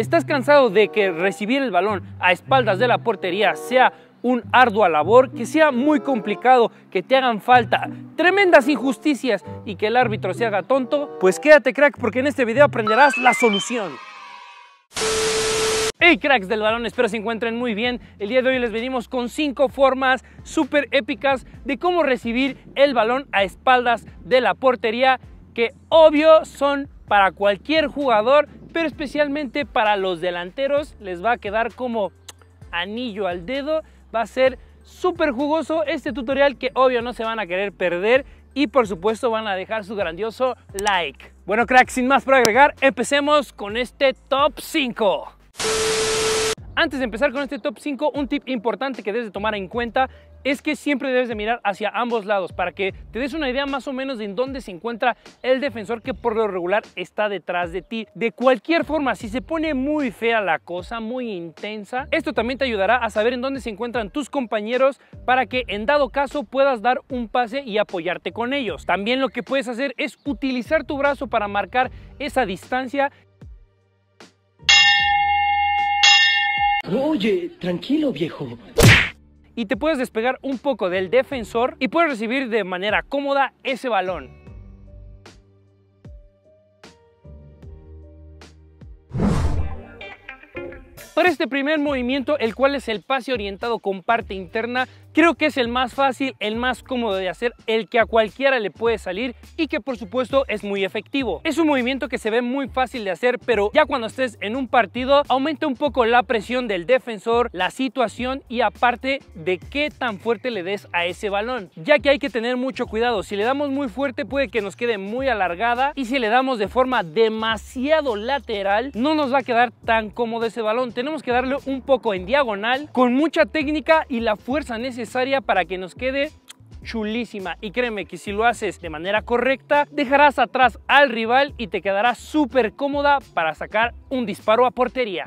¿Estás cansado de que recibir el balón a espaldas de la portería sea un ardua labor, que sea muy complicado, que te hagan falta tremendas injusticias y que el árbitro se haga tonto? Pues quédate crack porque en este video aprenderás la solución. Hey cracks del balón, espero se encuentren muy bien. El día de hoy les venimos con 5 formas súper épicas de cómo recibir el balón a espaldas de la portería que obvio son para cualquier jugador, pero especialmente para los delanteros les va a quedar como anillo al dedo. Va a ser súper jugoso este tutorial que obvio no se van a querer perder y por supuesto van a dejar su grandioso like. Bueno cracks, sin más por agregar, empecemos con este top 5. Antes de empezar con este top 5, un tip importante que debes de tomar en cuenta es que siempre debes de mirar hacia ambos lados para que te des una idea más o menos de en dónde se encuentra el defensor que por lo regular está detrás de ti. De cualquier forma, si se pone muy fea la cosa, muy intensa, esto también te ayudará a saber en dónde se encuentran tus compañeros para que en dado caso puedas dar un pase y apoyarte con ellos. También lo que puedes hacer es utilizar tu brazo para marcar esa distancia Oye, tranquilo viejo. Y te puedes despegar un poco del defensor y puedes recibir de manera cómoda ese balón. Para este primer movimiento, el cual es el pase orientado con parte interna, creo que es el más fácil, el más cómodo de hacer, el que a cualquiera le puede salir y que por supuesto es muy efectivo. Es un movimiento que se ve muy fácil de hacer, pero ya cuando estés en un partido, aumenta un poco la presión del defensor, la situación y aparte de qué tan fuerte le des a ese balón. Ya que hay que tener mucho cuidado, si le damos muy fuerte puede que nos quede muy alargada y si le damos de forma demasiado lateral, no nos va a quedar tan cómodo ese balón. Tenemos que darle un poco en diagonal, con mucha técnica y la fuerza necesaria para que nos quede chulísima y créeme que si lo haces de manera correcta dejarás atrás al rival y te quedará súper cómoda para sacar un disparo a portería.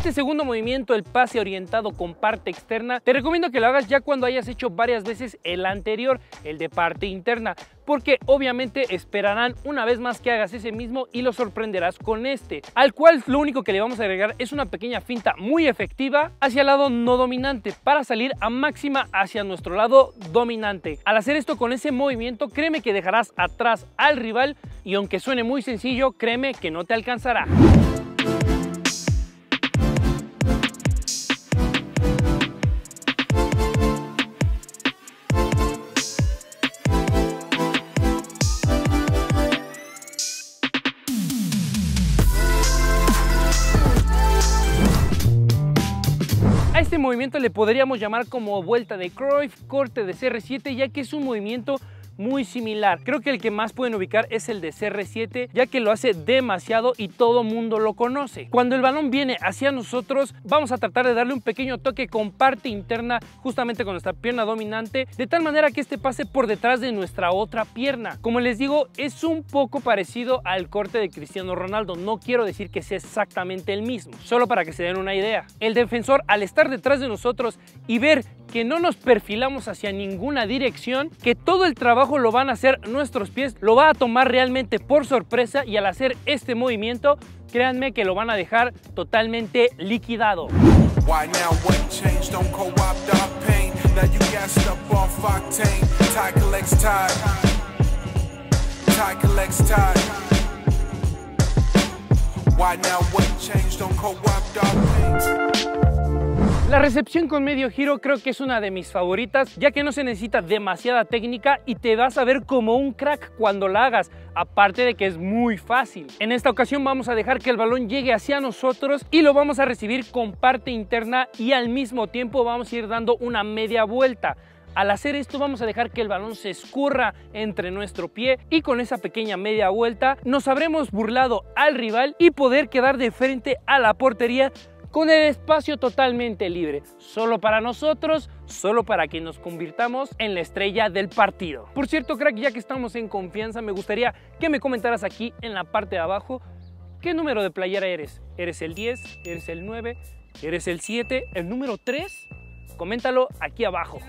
Este segundo movimiento, el pase orientado con parte externa, te recomiendo que lo hagas ya cuando hayas hecho varias veces el anterior, el de parte interna, porque obviamente esperarán una vez más que hagas ese mismo y lo sorprenderás con este, al cual lo único que le vamos a agregar es una pequeña finta muy efectiva hacia el lado no dominante para salir a máxima hacia nuestro lado dominante. Al hacer esto con ese movimiento, créeme que dejarás atrás al rival y aunque suene muy sencillo, créeme que no te alcanzará. Movimiento le podríamos llamar como vuelta de Cruyff, corte de CR7, ya que es un movimiento muy similar. Creo que el que más pueden ubicar es el de CR7, ya que lo hace demasiado y todo mundo lo conoce. Cuando el balón viene hacia nosotros, vamos a tratar de darle un pequeño toque con parte interna, justamente con nuestra pierna dominante, de tal manera que este pase por detrás de nuestra otra pierna. Como les digo, es un poco parecido al corte de Cristiano Ronaldo. No quiero decir que sea exactamente el mismo, solo para que se den una idea. El defensor, al estar detrás de nosotros y ver que no nos perfilamos hacia ninguna dirección, que todo el trabajo lo van a hacer nuestros pies, lo va a tomar realmente por sorpresa y al hacer este movimiento, créanme que lo van a dejar totalmente liquidado. La recepción con medio giro creo que es una de mis favoritas, ya que no se necesita demasiada técnica y te vas a ver como un crack cuando la hagas, aparte de que es muy fácil. En esta ocasión vamos a dejar que el balón llegue hacia nosotros y lo vamos a recibir con parte interna y al mismo tiempo vamos a ir dando una media vuelta. Al hacer esto vamos a dejar que el balón se escurra entre nuestro pie y con esa pequeña media vuelta nos habremos burlado al rival y poder quedar de frente a la portería con el espacio totalmente libre, solo para nosotros, solo para que nos convirtamos en la estrella del partido. Por cierto, crack, ya que estamos en confianza, me gustaría que me comentaras aquí en la parte de abajo ¿Qué número de playera eres? ¿Eres el 10? ¿Eres el 9? ¿Eres el 7? ¿El número 3? Coméntalo aquí abajo.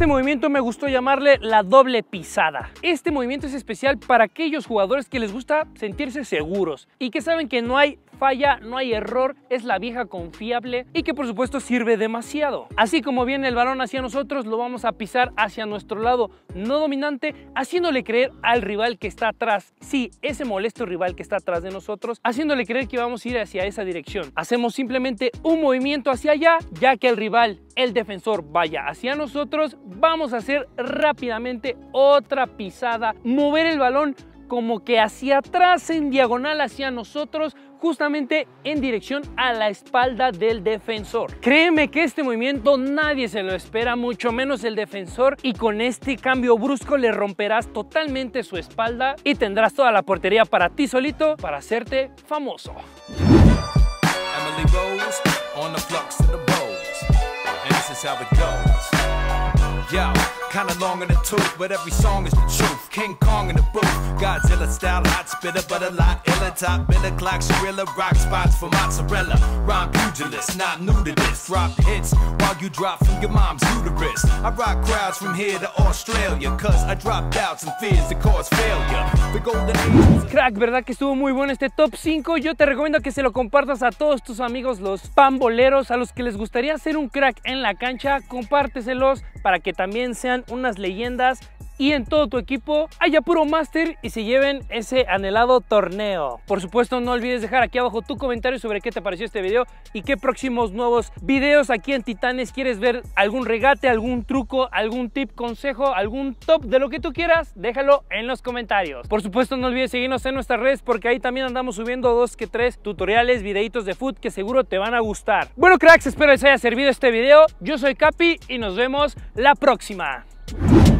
Este movimiento me gustó llamarle la doble pisada. Este movimiento es especial para aquellos jugadores que les gusta sentirse seguros y que saben que no hay falla, no hay error, es la vieja confiable y que por supuesto sirve demasiado. Así como viene el balón hacia nosotros, lo vamos a pisar hacia nuestro lado no dominante, haciéndole creer al rival que está atrás, sí, ese molesto rival que está atrás de nosotros, haciéndole creer que vamos a ir hacia esa dirección. Hacemos simplemente un movimiento hacia allá, ya que el rival, el defensor, vaya hacia nosotros, vamos a hacer rápidamente otra pisada, mover el balón como que hacia atrás en diagonal hacia nosotros justamente en dirección a la espalda del defensor. Créeme que este movimiento nadie se lo espera, mucho menos el defensor, y con este cambio brusco le romperás totalmente su espalda y tendrás toda la portería para ti solito para hacerte famoso. Kinda long in the tooth, but every song is the truth. King Kong in the booth, Godzilla style, hot spitter, but a lot iller. Top biller, clock, gorilla, rock spots for mozzarella. Rhyme pugilist, not new to this. Drop hits while you drop from your mom's uterus. I rock crowds from here to Australia, cause I drop doubts and fears that cause failure. The golden age. Crack, ¿verdad que estuvo muy bueno este top 5? Yo te recomiendo que se lo compartas a todos tus amigos, los pamboleros, a los que les gustaría hacer un crack en la cancha, compárteselos para que también sean unas leyendas y en todo tu equipo haya puro máster y se lleven ese anhelado torneo. Por supuesto, no olvides dejar aquí abajo tu comentario sobre qué te pareció este video y qué próximos nuevos videos aquí en Titanes quieres ver. Algún regate, algún truco, algún tip, consejo, algún top de lo que tú quieras, déjalo en los comentarios. Por supuesto, no olvides seguirnos en nuestras redes porque ahí también andamos subiendo dos que tres tutoriales, videitos de foot que seguro te van a gustar. Bueno, cracks, espero les haya servido este video. Yo soy Capi y nos vemos la próxima. you.